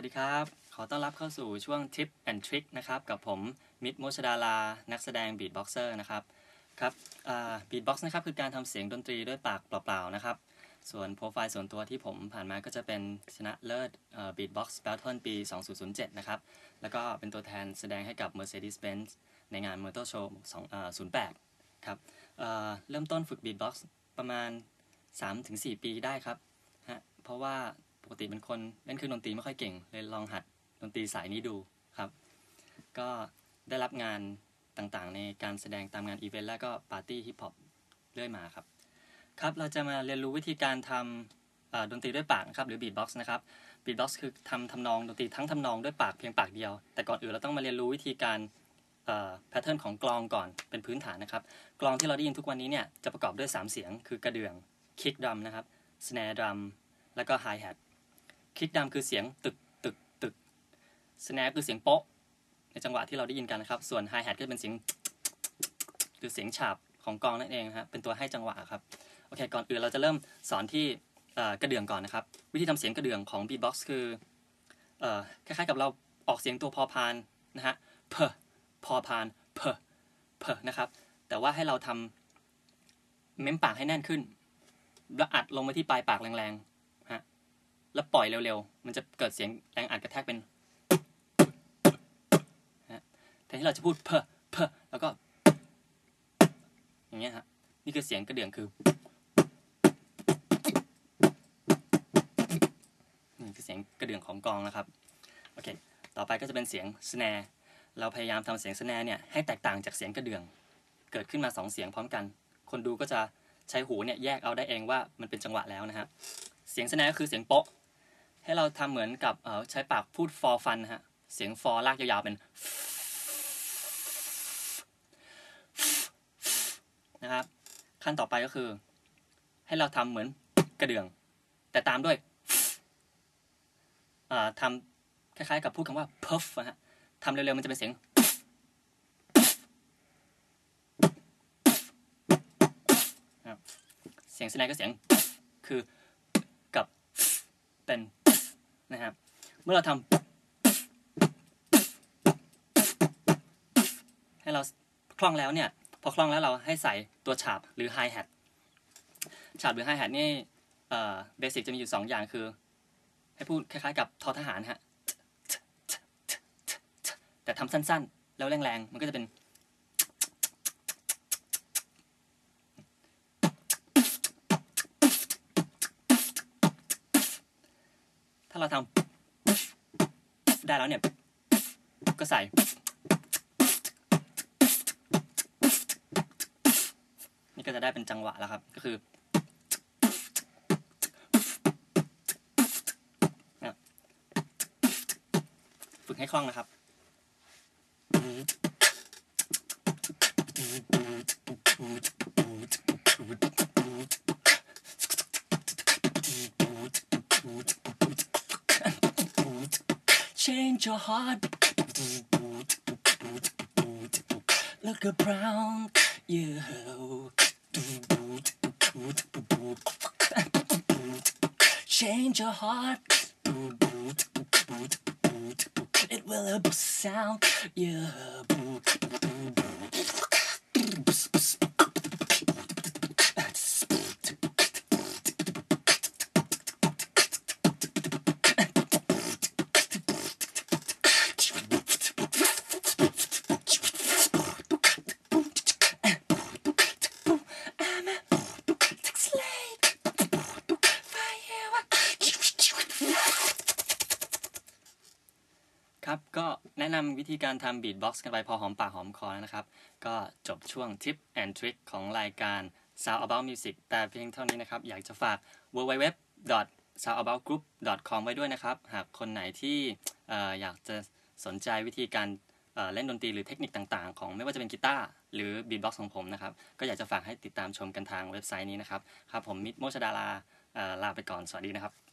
วัสดีครับ ขอต้อนรับเข้าสู่ช่วง Tip and Trick นะครับ กับผมมิตรโมชดารานักแสดง beatboxer นะครับ ครับ beatbox นะครับคือการทำเสียงดนตรีด้วยปากเปล่าๆนะครับ ส่วนโปรไฟล์ส่วนตัวที่ผมผ่านมาก็จะเป็นชนะเลิศ beatbox battle ปี 2007 นะครับ แล้วก็เป็นตัวแทนแสดงให้กับ Mercedes-Benz ในงาน Motor Show 08 ครับเอ่อเริ่มต้นฝึก beatbox ประมาณ 3-4 ปีได้ครับ เพราะว่า ปกติเป็นคนเล่นเครื่องดนตรีไม่ค่อยเก่งเลยลองหัดดนตรีสายนี้ดูครับ ก็ได้รับงานต่างๆ ในการแสดงตามงานอีเวนต์และก็ปาร์ตี้ฮิปฮอปเรื่อยมาครับ ครับเราจะมาเรียนรู้วิธีการทำดนตรีด้วยปากนะครับหรือ beatbox นะครับ beatbox คือทำทำนองดนตรีทั้งทำนองด้วยปากเพียงปากเดียว แต่ก่อนอื่นเราต้องมาเรียนรู้วิธีการ pattern ของกลองก่อนเป็นพื้นฐานนะครับ กลองที่เราได้ยินทุกวันนี้เนี่ยจะประกอบด้วย 3 เสียงคือกระเดื่อง kick drum นะครับ snare drum แล้วก็ hi-hat kick drum คือเสียงตึกตึกตึก snare คือเสียงโป๊ะ ในจังหวะที่เราได้ยินกันนะครับ ส่วน hi-hat ก็เป็นเสียงคือเสียงฉาบของกลองนั่นเองนะครับเป็นตัวให้จังหวะครับโอเคก่อนอื่นเราจะเริ่มสอนที่กระเดื่องก่อนนะครับ วิธีทำเสียงกระเดื่องของ beatbox คือเอ่อคล้ายๆกับเราออกเสียงตัวพอพานนะฮะเพพอพานเพเพนะครับแต่ว่าให้เราทำเม้มปากให้แน่นขึ้นแล้วอัดลงไปที่ปลายปากแรงๆ แล้วปล่อยเร็วๆ มันจะเกิดเสียงแรงอัดกระแทกเป็นฮะแทนที่เราจะพูดเพอเพอแล้วก็อย่างเงี้ยฮะนี่คือเสียงกระเดื่องคือนี่คือเสียงกระเดื่องของกลองนะครับโอเคต่อไปก็จะเป็นเสียง snare เราพยายามทำเสียง snare เนี่ยให้แตกต่างจากเสียงกระเดื่อง เกิดขึ้นมาสองเสียงพร้อมกัน คนดูก็จะใช้หูเนี่ยแยกเอาได้เองว่ามันเป็นจังหวะแล้วนะฮะเสียง snare ก็คือเสียงโป๊ะ ให้เราทำเหมือนกับใช้ปากพูดฟอร์ฟันฮะเสียงฟอร์ลากยาวๆเป็นนะครับ ขั้นต่อไปก็คือ ให้เราทำเหมือนกระเดื่อง แต่ตามด้วยอ่าทำคล้ายๆ กับพูดคำว่า puff นะฮะทำเร็วๆมันจะเป็นเสียงเสียงแสดงก็เสียงคือกับเป็น นะครับ เมื่อเราทำให้เราคล่องแล้วเนี่ย พอคล่องแล้วเราให้ใส่ตัวฉาบหรือไฮแฮทฉาบหรือไฮแฮทนี่เบสิกจะมีอยู่สองอย่างคือ ให้พูดคล้ายๆ กับทอทหารฮะแต่ทำสั้นๆ แล้วแรงๆ มันก็จะเป็นาเราทำได้แล้วเนี่ย ก็ใส่ นี่ก็จะได้เป็นจังหวะแล้วครับ ก็คือฝึกให้คล่องนะครับ Change your heart. Look around. You Change your heart. It will sound. yeah. แนะนำวิธีการทำ beatbox กันไปพอหอมปากหอมคอแล้วนะครับ ก็จบช่วง Tip and Trick ของรายการ Sound About Music แต่เพียงเท่านี้นะครับ อยากจะฝาก www soundaboutgroup com ไว้ด้วยนะครับ หากคนไหนที่ออยากจะสนใจวิธีการเล่นดนตรีหรือเทคนิคต่างๆ ของไม่ว่าจะเป็นกีตาร์หรือ beatbox ของผมนะครับ ก็อยากจะฝากให้ติดตามชมกันทางเว็บไซต์นี้นะครับ ครับผมมิตรโมชดาราลาไปก่อน สวัสดีนะครับ